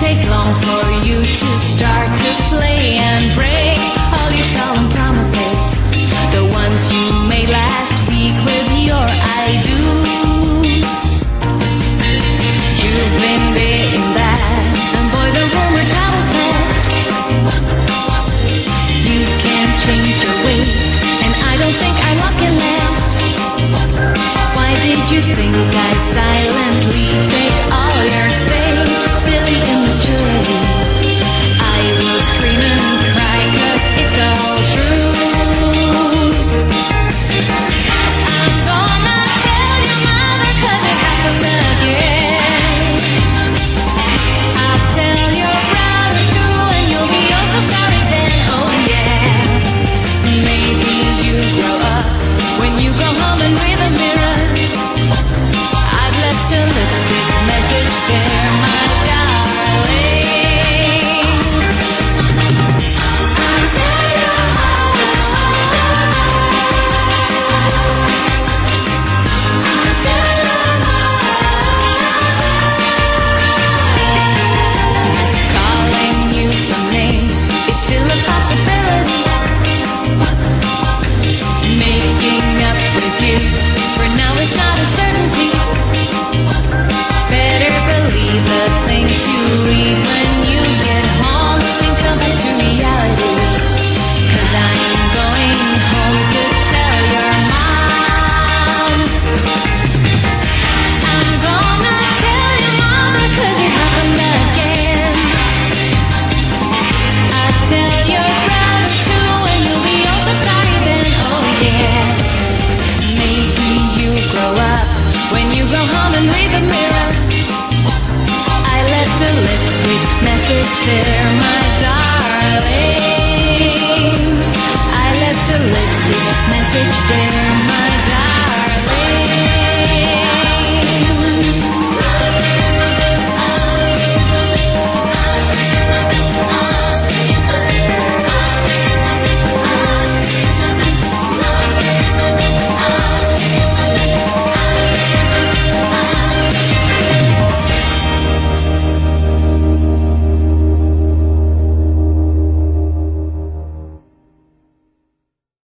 take long for you to start to play and break. lipstick message there, my darling. Go home and read the mirror. I left a lipstick message there, my darling. I left a lipstick message there, my darling.